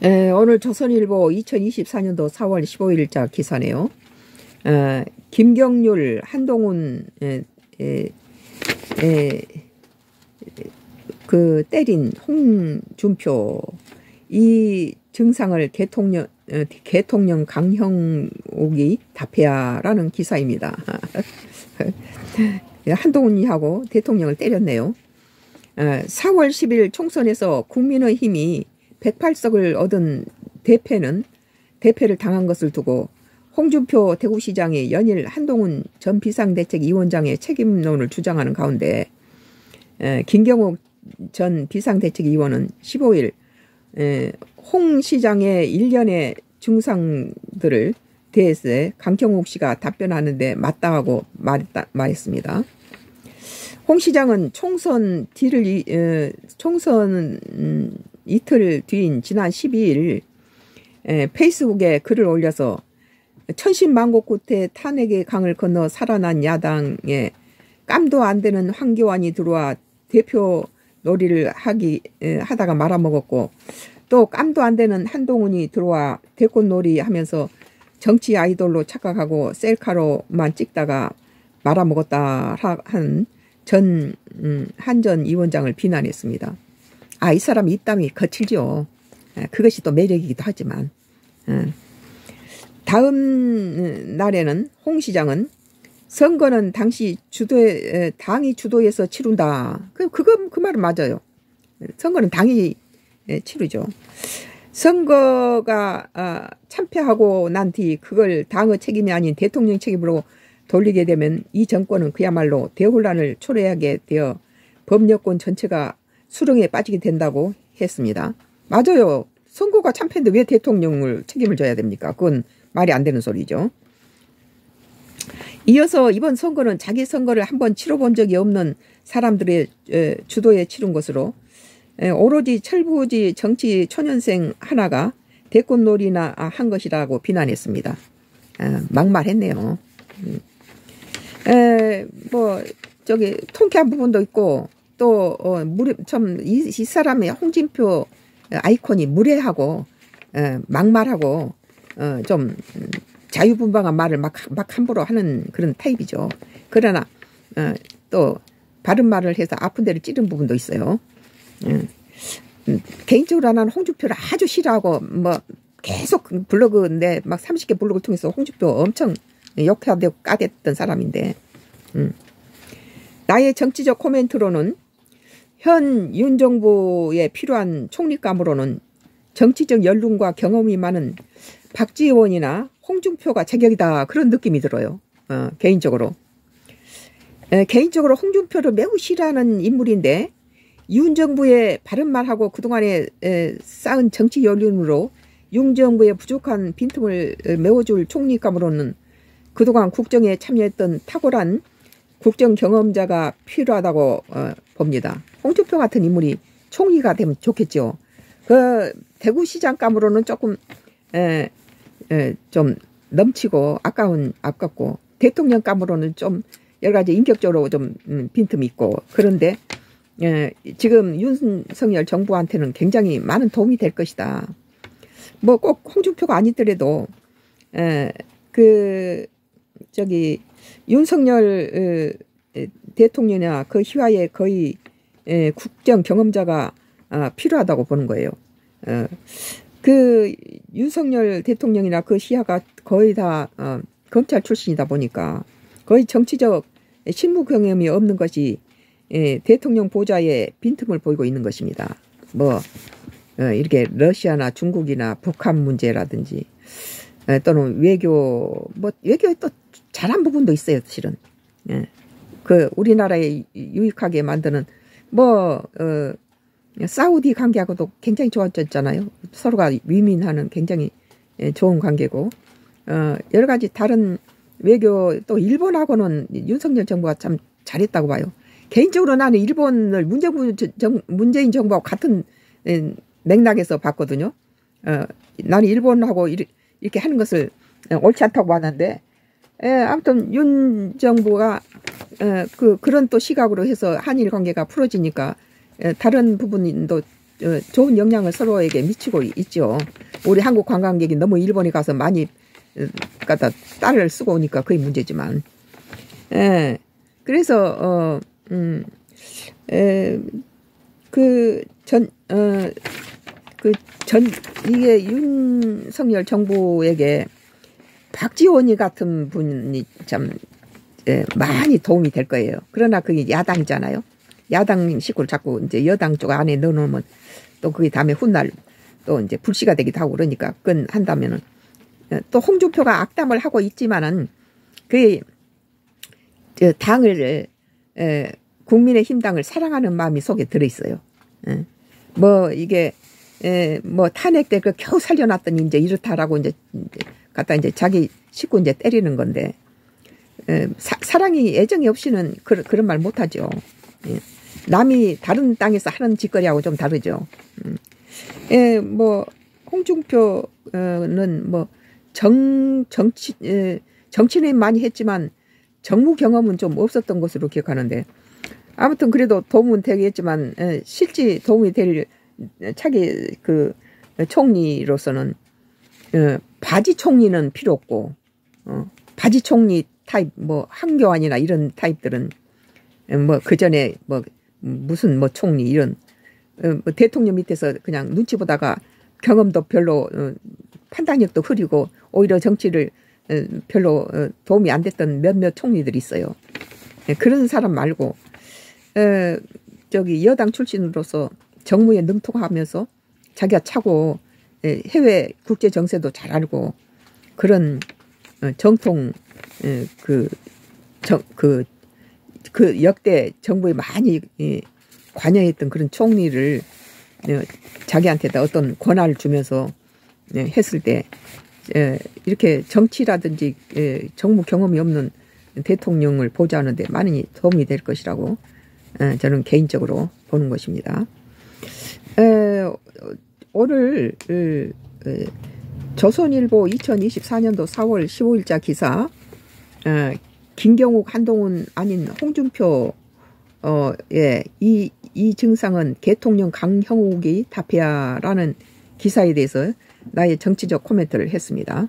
에, 오늘 조선일보 2024년도 4월 15일자 기사네요. 에, 김경률, 한동훈, 에, 에, 에, 그 때린 홍준표 이 증상을 대통령 어, 대통령 강형옥이 답해야라는 기사입니다. 한동훈이하고 대통령을 때렸네요. 4월 어, 10일 총선에서 국민의힘이 108석을 얻은 대패는 대패를 당한 것을 두고 홍준표 대구시장이 연일 한동훈 전 비상대책위원장의 책임론을 주장하는 가운데 김경욱 전 비상대책위원은 15일 홍 시장의 일련의 증상들을 대해서 강경욱 씨가 답변하는데 맞다 하고 말했다, 말했습니다. 홍 시장은 총선 뒤를 어, 총선 음, 이틀 뒤인 지난 12일 페이스북에 글을 올려서 천신만고 끝에 탄핵의 강을 건너 살아난 야당에 깜도 안 되는 황교안이 들어와 대표 놀이를 하기 하다가 말아먹었고 또 깜도 안 되는 한동훈이 들어와 대꽃놀이 하면서 정치 아이돌로 착각하고 셀카로만 찍다가 말아먹었다 한전 음, 한전 위원장을 비난했습니다. 아, 이 사람 입담이 거칠죠. 그것이 또 매력이기도 하지만. 다음 날에는 홍 시장은 선거는 당시 주도에 당이 주도해서 치룬다. 그 그거 그 말은 맞아요. 선거는 당이 치르죠. 선거가 아, 참패하고 난 뒤 그걸 당의 책임이 아닌 대통령 책임으로 돌리게 되면 이 정권은 그야말로 대혼란을 초래하게 되어 법여권 전체가 수렁에 빠지게 된다고 했습니다. 맞아요. 선거가 참패인데 왜 대통령을 책임을 져야 됩니까? 그건 말이 안 되는 소리죠. 이어서 이번 선거는 자기 선거를 한번 치러본 적이 없는 사람들의 주도에 치른 것으로 오로지 철부지 정치 초년생 하나가 대권놀이나 한 것이라고 비난했습니다. 아, 막말했네요. 음. 에, 뭐 저기 통쾌한 부분도 있고 또 어, 무례 참 이 이 사람의 홍진표 아이콘이 무례하고 에, 막말하고 어, 좀 자유분방한 말을 막, 막 함부로 하는 그런 타입이죠. 그러나 어, 또 바른 말을 해서 아픈 데를 찌른 부분도 있어요. 음, 개인적으로 나는 홍준표를 아주 싫어하고 뭐 계속 블로그 내막 30개 블로그를 통해서 홍준표 엄청 욕하고 까댔던 사람인데 음. 나의 정치적 코멘트로는 현 윤 정부에 필요한 총리감으로는 정치적 연륜과 경험이 많은 박지원이나 홍준표가 제격이다 그런 느낌이 들어요. 어, 개인적으로. 에, 개인적으로 홍준표를 매우 싫어하는 인물인데 윤 정부의 바른 말하고 그동안에 에, 쌓은 정치 연륜으로 윤 정부의 부족한 빈틈을 메워줄 총리감으로는 그동안 국정에 참여했던 탁월한 국정 경험자가 필요하다고 어, 봅니다. 홍준표 같은 인물이 총리가 되면 좋겠죠. 그 대구시장감으로는 조금 에, 에, 좀 넘치고 아까운 아깝고 대통령감으로는 좀 여러 가지 인격적으로 좀 음, 빈틈이 있고 그런데 에, 지금 윤석열 정부한테는 굉장히 많은 도움이 될 것이다. 뭐 꼭 홍준표가 아니더라도 에, 그 저기 윤석열 대통령이나 그 휘하에 거의 국정 경험자가 아, 필요하다고 보는 거예요. 어, 그 윤석열 대통령이나 그 시야가 거의 다 어, 검찰 출신이다 보니까 거의 정치적 실무 경험이 없는 것이 대통령 보좌에 빈틈을 보이고 있는 것입니다. 뭐 어, 이렇게 러시아나 중국이나 북한 문제라든지 또는 외교 뭐 외교에 또 잘한 부분도 있어요, 실은. 예. 그 우리나라에 유익하게 만드는 뭐 어, 사우디 관계하고도 굉장히 좋아졌잖아요. 서로가 위민하는 굉장히 예, 좋은 관계고 어, 여러 가지 다른 외교 또 일본하고는 윤석열 정부가 참 잘했다고 봐요. 개인적으로 나는 일본을 문재인, 정, 문재인 정부하고 같은 예, 맥락에서 봤거든요. 어, 나는 일본하고 이렇게 하는 것을 옳지 않다고 봤는데 예, 아무튼 윤 정부가 예, 그 그런 또 시각으로 해서 한일 관계가 풀어지니까 예, 다른 부분도 어, 좋은 영향을 서로에게 미치고 있죠. 우리 한국 관광객이 너무 일본에 가서 많이 어, 갖다 딸을 쓰고 오니까 그게 문제지만. 예. 그래서 어, 음, 에, 그 전, 어, 그 전, 이게 윤석열 정부에게 박지원이 같은 분이 참, 에, 많이 도움이 될 거예요. 그러나 그게 야당이잖아요. 야당 식구를 자꾸 이제 여당 쪽 안에 넣어놓으면 또 그게 다음에 훗날 또 이제 불씨가 되기도 하고 그러니까 그건 한다면은 또 홍준표가 악담을 하고 있지만은 그게 당을 에, 국민의힘 당을 사랑하는 마음이 속에 들어 있어요. 에. 뭐 이게 에, 뭐 탄핵 때 그 겨우 살려놨더니 이제 이렇다라고 이제 갖다 이제 자기 식구 이제 때리는 건데 에, 사, 사랑이 애정이 없이는 그, 그런 말 못하죠. 예. 남이 다른 땅에서 하는 짓거리하고 좀 다르죠. 음. 예, 뭐 홍준표는 뭐 정 정치 에, 정치는 많이 했지만 정무 경험은 좀 없었던 것으로 기억하는데 아무튼 그래도 도움은 되겠지만 에, 실제 도움이 될 차기 그 총리로서는 어, 바지 총리는 필요 없고 어, 바지 총리 타입 뭐 한교안이나 이런 타입들은 뭐 그 전에 뭐 무슨 뭐 총리 이런 어, 뭐 대통령 밑에서 그냥 눈치 보다가 경험도 별로 어, 판단력도 흐리고 오히려 정치를 어, 별로 어, 도움이 안 됐던 몇몇 총리들이 있어요. 예, 그런 사람 말고 에, 저기 여당 출신으로서 정무에 능통하면서 자기가 차고 에, 해외 국제 정세도 잘 알고 그런 어, 정통 에, 그, 정, 그, 그 역대 정부에 많이 예, 관여했던 그런 총리를 어, 자기한테다 어떤 권한을 주면서 예, 했을 때 예, 이렇게 정치라든지 예, 정무 경험이 없는 대통령을 보좌하는데 많이 도움이 될 것이라고 예, 저는 개인적으로 보는 것입니다. 에, 오늘 조선일보 2024년도 4월 15일자 기사 에, 김경욱 한동훈 아닌 홍준표 어, 예, 이, 이 증상은 대통령 강형욱이 답해야라는 기사에 대해서 나의 정치적 코멘트를 했습니다.